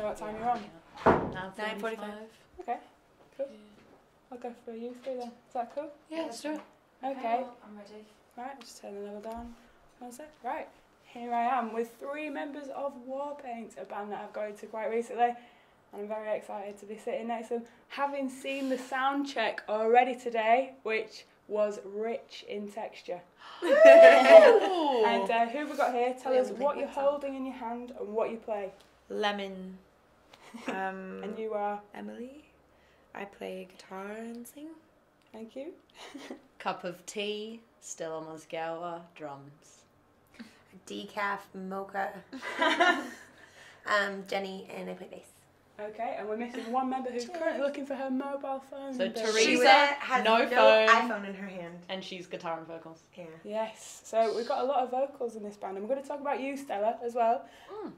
know what time you're on? Nine 9:45. forty-five. Okay, cool. I'll go for you three then. Is that cool? Yeah, let's do it. Okay. I'm ready. Right, just turn the level down. One sec. Right, here I am with three members of Warpaint, a band that I've gone to quite recently. And I'm very excited to be sitting next to them, having seen the sound check already today, which was rich in texture. And uh, who have we got here? Tell Yeah, us what you're holding in your hand and what you play. Lemon. Um, And you are, Emily. I play guitar and sing. thank you. Cup of tea, Stella Mozgawa, drums. Decaf mocha. um, Jenny and I play bass. Okay, and we're missing one member who's currently looking for her mobile phone. So Theresa- Theresa has no no, phone. iPhone in her hand. And she's guitar and vocals. Yeah. Yes, so we've got a lot of vocals in this band, and we're going to talk about you, Stella, as well. Mm.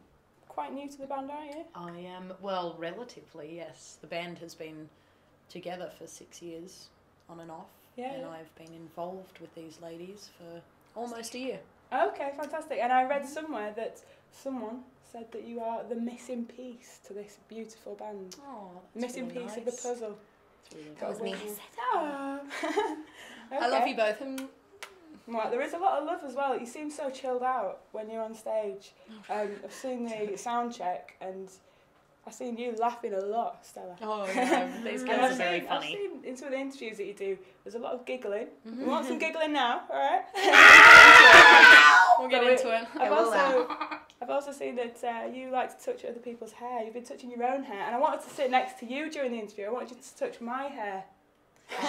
Quite new to the band, aren't you? I am, well, relatively, yes. The band has been together for six years, on and off. Yeah, And yeah. I've been involved with these ladies for almost a year. Okay, fantastic. And I read mm-hmm. somewhere that someone said that you are the missing piece to this beautiful band. Oh, missing piece of the puzzle. That was me. Oh. I love you both. And Right, there is a lot of love as well. You seem so chilled out when you're on stage. Um, I've seen the sound check and I've seen you laughing a lot, Stella. oh, yeah, these And guys I've are very seen, I've funny. seen in some of the interviews that you do, there's a lot of giggling. Mm-hmm. We want some giggling now, alright? We'll get But into it. I've will also, I've also seen that uh, you like to touch other people's hair. You've been touching your own hair, and I wanted to sit next to you during the interview. I wanted you to touch my hair.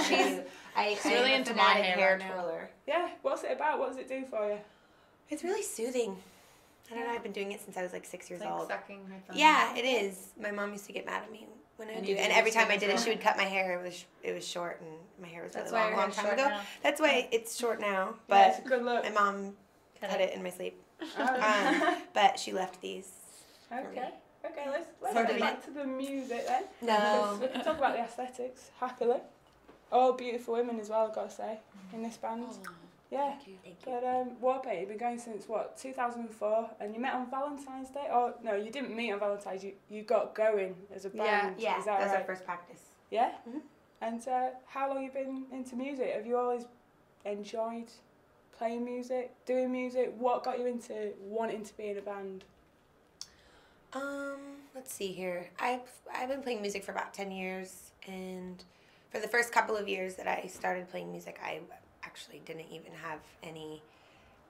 She's I, She's I really am into my hair hair right now. twirler. Yeah, what's it about? What does it do for you? It's really soothing. I don't know. I've been doing it since I was like six years It's like old. sucking her thumb. Yeah, it is. My mom used to get mad at me when I And would do it, and every time I did it, she would cut my hair. It was it was short, and my hair was That's really long, your long time ago. now. That's why it's short now. yeah, But it's a good look. my mom Cut cut it in my sleep. Oh. Um, but she left these. okay, okay. Let's let's Sort get back to the music then. No. we can talk about the aesthetics happily. All beautiful women as well, I've got to say, in this band. Yeah. Thank you. Thank you. But um, you've been going since what, 2004, and you met on Valentine's Day? Oh no, you didn't meet on Valentine's. You you got going as a band. Yeah, is that that was right? our first practice. Yeah. Mhm. And uh, how long you been into music? Have you always enjoyed playing music, doing music? What got you into wanting to be in a band? Um, let's see here. I've I've been playing music for about ten years, and for the first couple of years that I started playing music, I actually didn't even have any.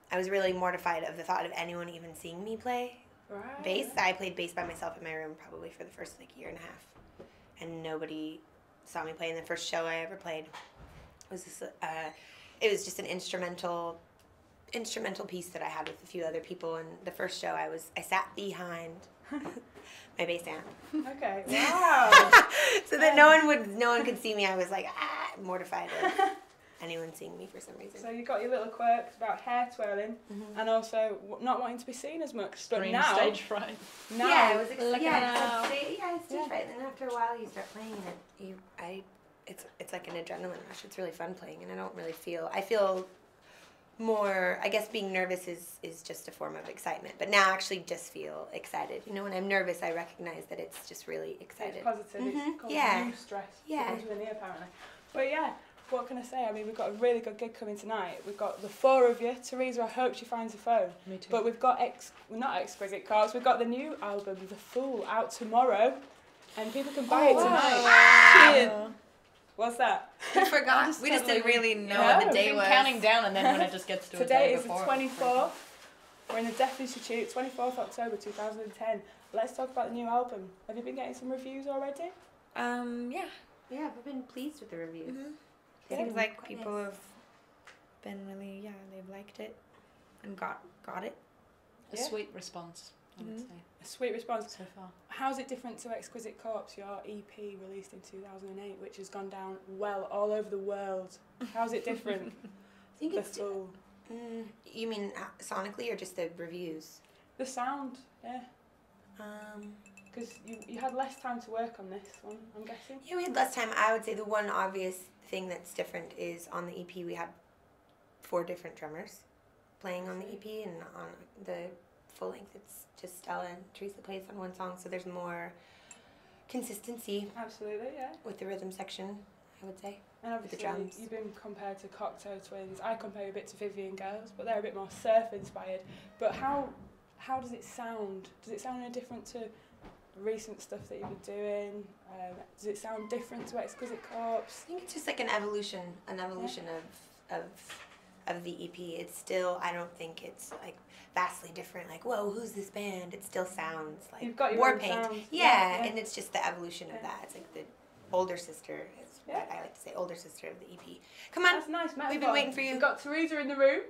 I was really mortified of the thought of anyone even seeing me play Right. bass. I played bass by myself in my room probably for the first like year and a half, and nobody saw me play. And the first show I ever played was this. Uh, it was just an instrumental instrumental piece that I had with a few other people. And the first show I was I sat behind my bass amp, Okay. Wow. so that no one would no one could see me. I was like ah, mortified of anyone seeing me for some reason. so you got your little quirks about hair twirling, Mhm. and also not wanting to be seen as much. But Extreme now, stage fright. now, yeah, it was ex- Look yeah, out. it's sta- yeah, it's stage Yeah. fright. And then after a while, you start playing it, you, I, it's it's like an adrenaline rush. It's really fun playing, and I don't really feel. I feel more. I guess being nervous is is just a form of excitement. But now, I actually, just feel excited. You know, when I'm nervous, I recognize that it's just really excited. It's positive. Mhm, It's called yeah. eustress. Yeah. It comes with an apparently. But yeah, what can I say? I mean, we've got a really good gig coming tonight. We've got the four of you. Theresa, I hope she finds a phone. Me too. But we've got ex, well, not exquisite cards. We've got the new album, The Fool, out tomorrow, and people can buy it tonight. What's that? We forgot. just we just didn't really know Yeah, what we've the day been was. counting down, and then when it just gets to a Today is the 24th. We're in the Deaf Institute, 24th October 2010. Let's talk about the new album. Have you been getting some reviews already? Um, yeah. Yeah, we've been pleased with the reviews. Mm-hmm. They've Seems like quite people nice. have been really, yeah, they've liked it and got got it. a Yeah. sweet response, I would Mhm. say, A sweet response. so far. How's it different to Exquisite Corpse, your EP released in 2008, which has gone down well all over the world? How's it different? I think the it's. Fool. Mm, you mean uh, sonically or just the reviews? The sound, yeah. Um, Because you, you had less time to work on this one, I'm guessing. Yeah, we had less time. I would say the one obvious thing that's different is on the EP we had four different drummers playing on the EP, and on the full length. It's just Stella and Theresa plays on one song, so there's more consistency Absolutely, yeah. with the rhythm section. I would say. And With the obviously, drums. you've been compared to Cocteau Twins. I compare you a bit to Vivian Girls, but they're a bit more surf inspired. But how how does it sound? Does it sound any different to recent stuff that you've been doing? Um, does it sound different to Exquisite Corpse? I think it's just like an evolution, an evolution of of of the EP. It's still, I don't think it's like vastly different. Like, whoa, who's this band? It still sounds like You've got your War own Paint. Yeah, Yeah, yeah. and it's just the evolution of that. It's like the older sister is Yeah. what I like to say, older sister of the EP. Come on, That's nice, metaphor. We've been waiting for you. We've got Theresa in the room.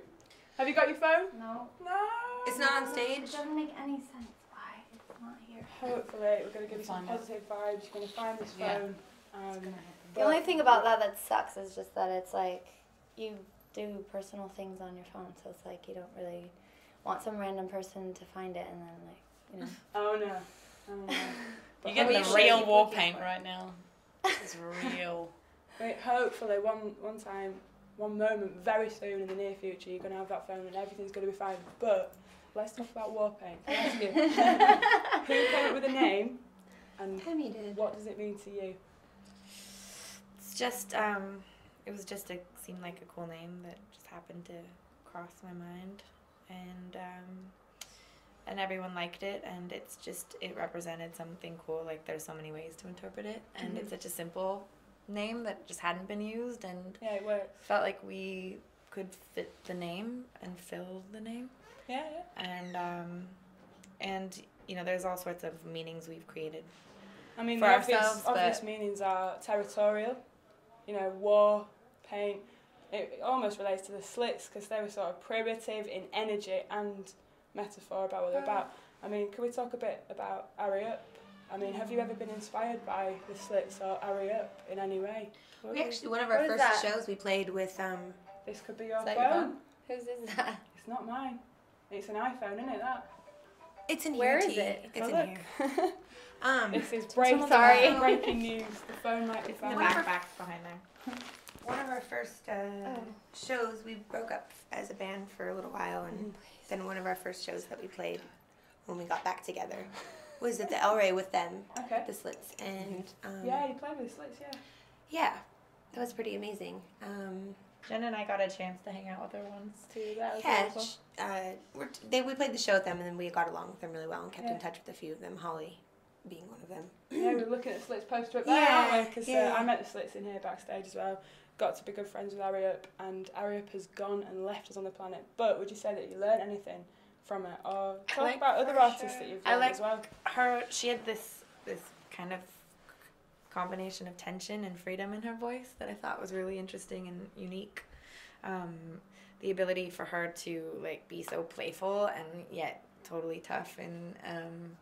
Have you got your phone? No. No. it's not on It stage. doesn't make any sense why it's not here. Hopefully, we're going to give you some positive vibes. You're going to find this Yeah. phone. Um, The only thing about that that sucks is just that it's like you do personal things on your phone, so it's like you don't really want some random person to find it and then like you know. Oh no. Oh, no. You get we the real keep war paint right now. It's real. Wait, hopefully one one time, one moment, very soon in the near future, you're gonna have that phone and everything's gonna be fine. But let's talk about war paint. Can you, who came up with the name, and Tammy did. what does it mean to you? It's just um, it was just a seemed like a cool name that just happened to cross my mind, and um, and everyone liked it, and it's just it represented something cool. Like there's so many ways to interpret it, and Mhm. it's such a simple name that just hadn't been used, and Yeah, it works. felt like we could fit the name and fill the name, Yeah, yeah. and um, and you know there's all sorts of meanings we've created. I mean, For the obvious, ourselves, obvious meanings are territorial. You know, war, paint. It almost relates to the slits because they were sort of primitive in energy and metaphor about what they're about. I mean, can we talk a bit about Ari Up? I mean, have you ever been inspired by the slits or Ari Up in any way? We actually one of our first that? shows we played with um This could be your phone. your phone? Whose is that? It's not mine. It's an iPhone, isn't it? That. it's in Where here. is T. it? It's Oh, in look. here. Um This is breaking, Sorry. breaking news. The phone might be It's in the found. backpack behind there. one of our first uh, Oh. shows we broke up as a band for a little while and Mhm. then one of our first shows that we played when we got back together was at the El Rey with them, Okay. the Slits, and um, Yeah, you played with the slits, yeah. yeah, that was pretty amazing. Um, Jen and I got a chance to hang out with her once too. That was yeah, awesome. uh, we're t- they we played the show with them and then we got along with them really well and kept Yeah. in touch with a few of them. Holly being one of them. Yeah, we were looking at the Slits poster up there, Yeah, aren't we? Because yeah. uh, I met the Slits in here backstage as well. Got to be good friends with Ari Up, and Ari Up has gone and left us on the planet. But would you say that you learned anything from it, or talk like about other artists sure. that you've I learned like- as well? her she had this this kind of combination of tension and freedom in her voice that I thought was really interesting and unique. Um, the ability for her to like be so playful and yet totally tough and um,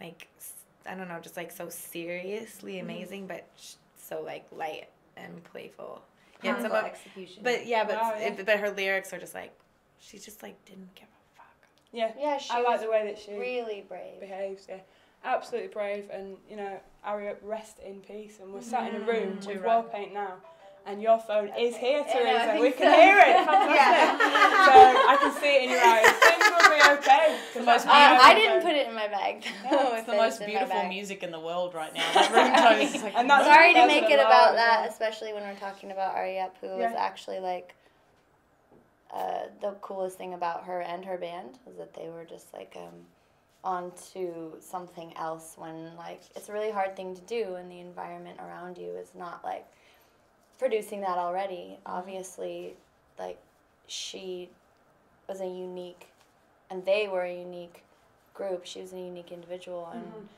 like I don't know, just like so seriously Mhm. amazing, but sh- so like light and playful. Yeah, some Humble of, execution. but yeah, but Wow, yeah. It, but her lyrics are just like she just like didn't give a fuck. Yeah, Yeah, she I like the way that she really brave. behaves. Yeah, absolutely brave, and you know, Ari Up, rest in peace. And we're sat in a Mm, room too with right. wall paint now. And your phone is here, Yeah, no, I Theresa. we can so. hear it. Fantastic. so I can see it in your eyes. Things will be okay. 'cause The most Uh, I didn't put it in my bag. It's the most was in my beautiful music in the world right now. That is like And that's- Sorry to make it about that, especially when we're talking about Ari Up, who was Yeah. actually like uh, the coolest thing about her and her band was that they were just like um, onto something else when like it's a really hard thing to do and the environment around you is not like producing that already. Obviously, like she was a unique, and they were a unique group. She was a unique individual, and Mhm.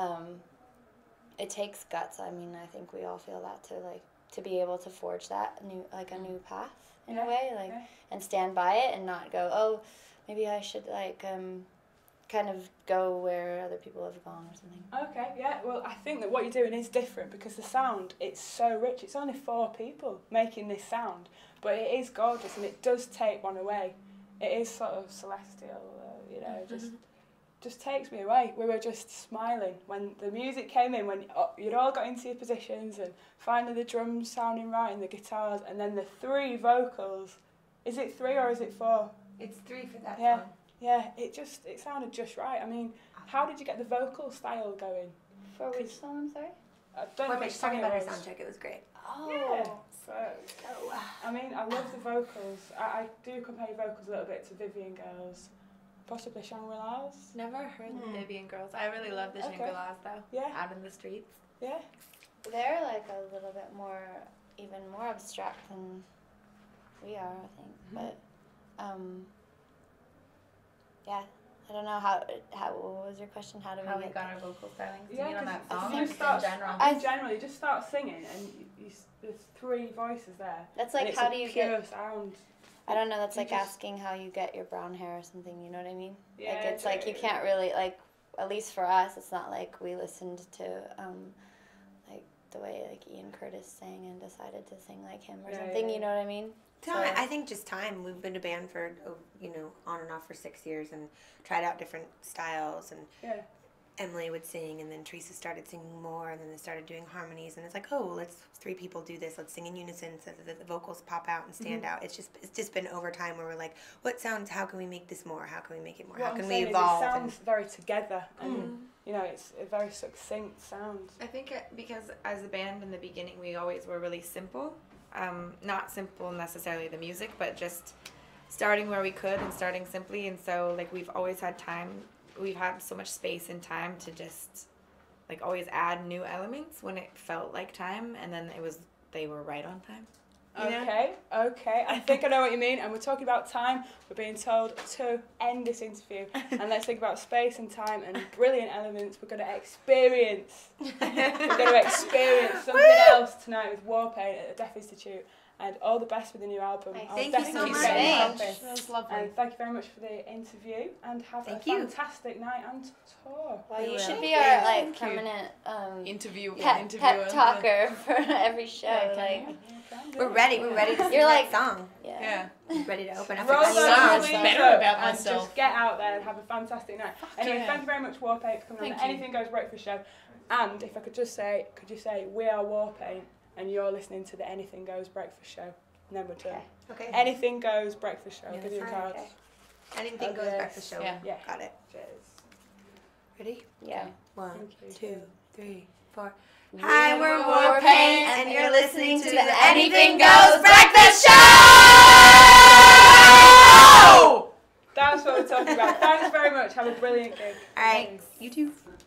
um, it takes guts. I mean, I think we all feel that to like to be able to forge that new like a new path in Yeah, a way, like yeah. and stand by it and not go, oh, maybe I should like um, kind of go where other people have gone or something. Okay, yeah. Well, I think that what you're doing is different because the sound it's so rich. It's only four people making this sound, but it is gorgeous and it does take one away. It is sort of celestial, uh, you know, just just takes me away. We were just smiling when the music came in, when uh, you'd all got into your positions, and finally the drums sounding right and the guitars, and then the three vocals. Is it three or is it four? it's three for that Yeah. song. yeah, it just it sounded just right. I mean, how did you get the vocal style going? For which song, sorry? I don't What which makes talking about it her was. sound check? It was great. Oh. Yeah. So, Oh, I mean, I love the vocals. I, I do compare vocals a little bit to Vivian Girls, possibly Shangri-La's. Never heard the Hmm. Vivian girls. I really love the Okay. Shangri-Las though. Yeah, Out in the streets. yeah. They're like a little bit more, even more abstract than we are, I think. But, um, yeah, I don't know how. How what was your question? How do we How we get got our vocal stylings to Yeah, be on 'cause that I song think in start- general. I- In general, you just start singing and you, you, there's three voices there. That's like how do you pure get? sound. I don't know. That's you like just- asking how you get your brown hair or something. You know what I mean? Yeah, like it's like you can't really like. At least for us, it's not like we listened to um, like the way like Ian Curtis sang and decided to sing like him or Yeah, something. yeah, You know what I mean? Time, So- I think just time. We've been a band for oh, you know on and off for six years and tried out different styles. And Yeah. Emily would sing, and then Theresa started singing more, and then they started doing harmonies. And it's like, oh, let's three people do this. Let's sing in unison so that the vocals pop out and stand out. It's just it's just been over time where we're like, what sounds? How can we make this more? How can we make it more? What how I'm can we evolve? it and- sounds very together, and Mm. you know, it's a very succinct sound. I think it, because as a band in the beginning, we always were really simple. Um, not simple necessarily the music, but just starting where we could and starting simply. And so, like, we've always had time, we've had so much space and time to just, like, always add new elements when it felt like time. And then it was, they were right on time. You know? Okay, okay. I think I know what you mean. And we're talking about time. We're being told to end this interview. And let's think about space and time and brilliant elements. We're going to experience. We're going to experience something else tonight with Warpaint at the Deaf Institute. And all the best with the new album. Thank I'll you so much. get a Thanks. copy. That was lovely. And thank you very much for the interview. And have Thank a you. fantastic night and tour. Well, We you should be Thank our you. like permanent um, Interview, pep, interviewer. pep talker for every show. Okay. Like, We're ready. We're ready to You're like- song. yeah. Yeah. Ready to open up. Roll a those song. better about and myself. Just get out there and have a fantastic night. Anyway, yeah. thank you very much, Warpaint, for coming Thank on. you. Anything Goes Breakfast Show. And if I could just say, could you say, we are Warpaint, and you're listening to the Anything Goes Breakfast Show. And then we're done. Okay. Okay. Anything Goes Breakfast Show. Yeah, Give you a that's. Okay. Anything goes breakfast show. Yeah. Yeah. Got it. Cheers. Ready? Yeah. One, two, three, four. Thank you. two, three, four. Hi, we're Warpaint, and you're listening to the Anything Goes Breakfast Show! That's what we're talking about. Thanks very much. Have a brilliant gig. All right, you too.